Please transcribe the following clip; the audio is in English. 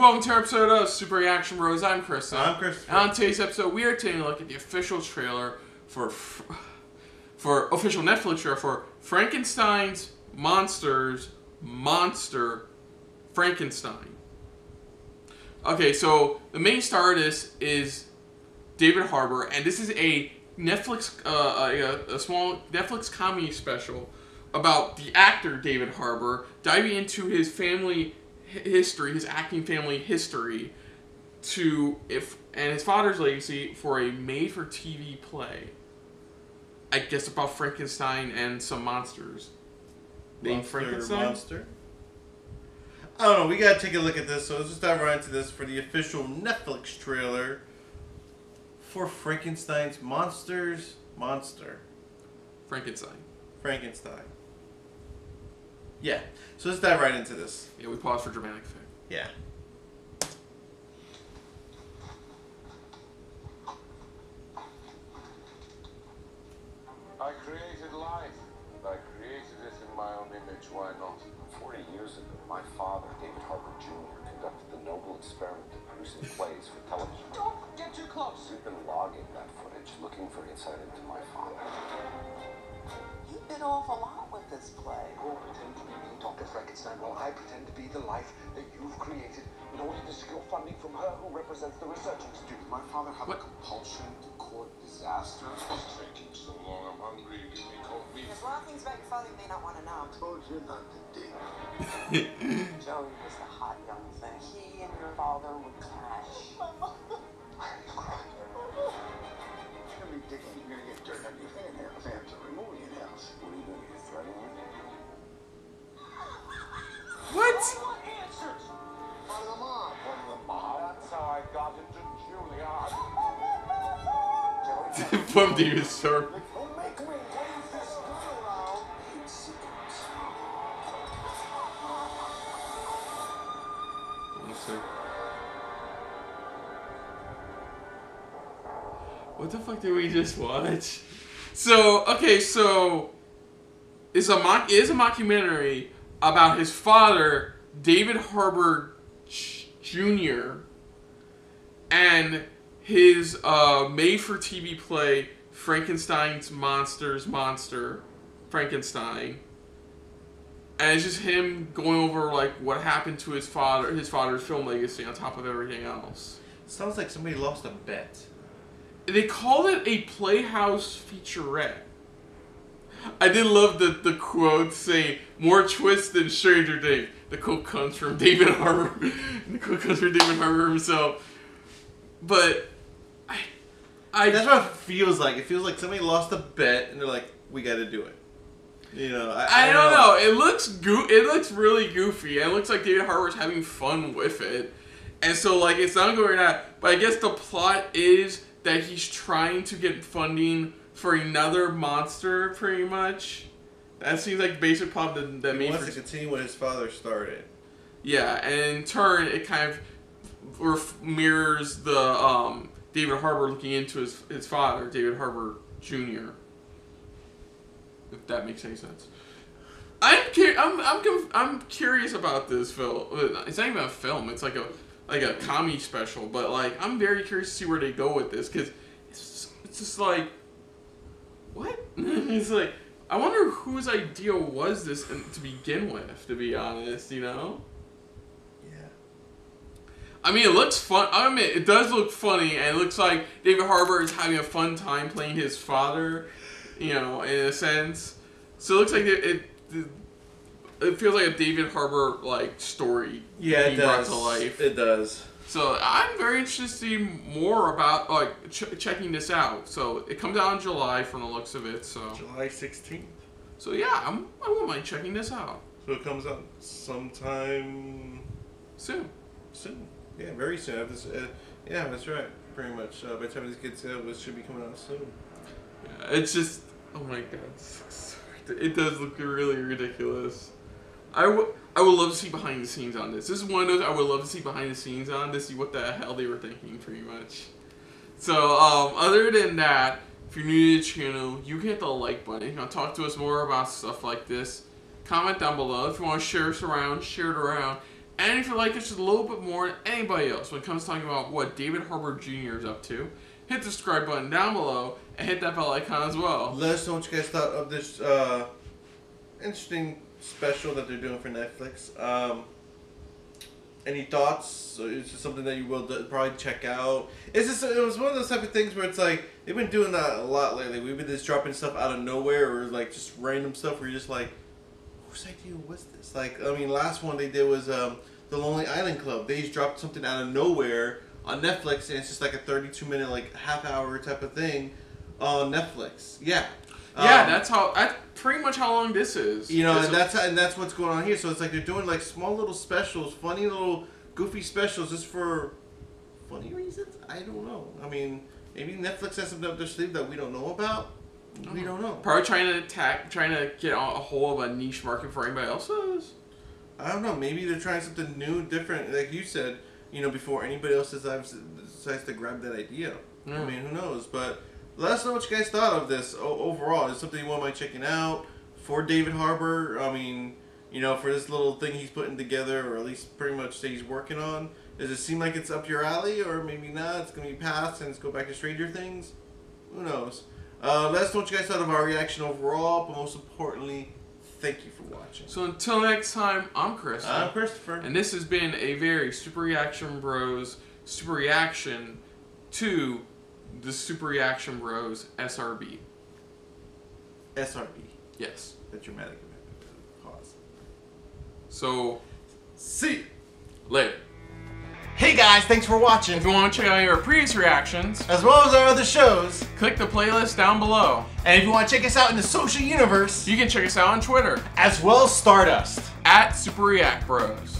welcome to our episode of Super Reaction Bros. I'm Chris. I'm Chris. And on today's episode, we are taking a look at the official trailer for for official Netflix trailer for Frankenstein's Monsters Monster Frankenstein. Okay, so the main star of this is David Harbour, and this is a Netflix, uh, a, a small Netflix comedy special about the actor David Harbour diving into his family history, his acting family history, to if and his father's legacy for a made-for-TV play. I guess about Frankenstein and some monsters. Named Monster, Frankenstein. Monster. I don't know. We gotta take a look at this. So let's just dive right into this for the official Netflix trailer for Frankenstein's Monsters Monster Frankenstein. Frankenstein. Yeah. So let's dive right into this. Yeah, we pause for dramatic effect. Yeah. I created life. I created it in my own image. Why not? Forty years ago, my father, David Harbour Jr., conducted the noble experiment of producing plays for television. Don't get too close. We've been logging that footage, looking for insight into my father. You've been off a lot with this play. Go pretend to be me, Dr. Frankenstein, while I pretend to be the life that you've created in order to secure funding from her who represents the research institute. My father had What? a compulsion to court disaster. It's taking so long. I'm hungry. Give me cold meat. There's a lot of things about your father you may not want to know. I told you not to dig. Joey was a hot young thing. He and your father would clash. Why are you crying? You're gonna be digging. You're gonna get dirt on your fingernails. Around. Hate secrets. What the fuck did we just watch? So okay, so it's a mock is a mockumentary about his father, David Harbour Jr. and his uh, made-for-TV play Frankenstein's Monsters Monster Frankenstein. And it's just him going over like what happened to his father, his father's film legacy on top of everything else. Sounds like somebody lost a bet. They called it a Playhouse featurette. I did love the, the quote saying, more twists than Stranger Things. The quote comes from David Harbour. the quote comes from David Harbour himself. But, I, That's what it feels like. It feels like somebody lost a bet and they're like, we got to do it. You know, I, I don't know. It looks goo. It looks really goofy. It looks like David Harbour's having fun with it, and so like it's not going that. But I guess the plot is that he's trying to get funding for another monster, pretty much. That seems like the basic plot that, that He wants for to continue what his father started. yeah, and in turn, it kind of ref- mirrors the um, David Harbour looking into his his father, David Harbour Jr. If that makes any sense. I'm I'm I'm I'm curious about this film. It's not even a film. It's like a like a comedy special. But like I'm very curious to see where they go with this because it's it's just like what? it's like I wonder whose idea was this to begin with. To be honest, you know. I mean, it looks fun. I mean, it does look funny, and it looks like David Harbour is having a fun time playing his father, you know, in a sense. So it looks like it. It, it feels like a David Harbour like story. Yeah, it does. to life. It does. So I'm very interested to see more about like ch- checking this out. So it comes out in July from the looks of it. So July 16th. so yeah, I'm, I won't mind checking this out So it comes out sometime soon. soon. Yeah, very soon. This, uh, yeah, that's right. Pretty much. Uh, by the time this gets out, it should be coming out soon. Yeah, it's just oh my god, it does look really ridiculous. I would I would love to see behind the scenes on this. This is one of those I would love to see behind the scenes on to see what the hell they were thinking, pretty much. So, um, other than that, if you're new to the channel, you can hit the like button. You to talk to us more about stuff like this, comment down below. If you want to share us around, share it around. And if you like us just a little bit more than anybody else when it comes to talking about what David Harbour Jr. is up to, hit the subscribe button down below and hit that bell icon as well. Let us know what you guys thought of this uh, interesting special that they're doing for Netflix. Um, any thoughts? So Is this something that you will probably check out? Is this? It was one of those type of things where it's like they've been doing that a lot lately. We've been just dropping stuff out of nowhere or like just random stuff where you're just like, whose idea was this? Like, I mean, last one they did was um, the Lonely Island Club. They just dropped something out of nowhere on Netflix, and it's just like a 32 minute, like half hour type of thing on Netflix. Yeah. Yeah, Um, that's how. That's pretty much how long this is. you know, and that's and that's what's going on here. So it's like they're doing like small little specials, funny little goofy specials, just for funny reasons. I don't know. I mean, maybe Netflix has something up their sleeve that we don't know about. We oh. don't know. probably trying to attack, trying to get a hold of a niche market for anybody else's. I don't know. Maybe they're trying something new, different. Like you said, you know, before anybody else decides, decides to grab that idea. I mean, who knows? But let us know what you guys thought of this overall. Is something you want mind checking out for David Harbour? I mean, you know, for this little thing he's putting together, or at least pretty much that he's working on. Does it seem like it's up your alley, or maybe not? It's gonna be past and let's go back to Stranger Things. Who knows? Uh, let us know what you guys thought of our reaction overall, but most importantly, thank you for watching. So until next time, I'm Chris. I'm Christopher. And this has been a very Super Reaction Bros Super Reaction to the Super Reaction Bros SRB. SRB. Yes. The dramatic pause. So, See. later. Hey guys, thanks for watching. If you want to check out our previous reactions, As well as our other shows. click the playlist down below. And if you want to check us out in the social universe, You can check us out on Twitter as well as Stardust. at Super React Bros.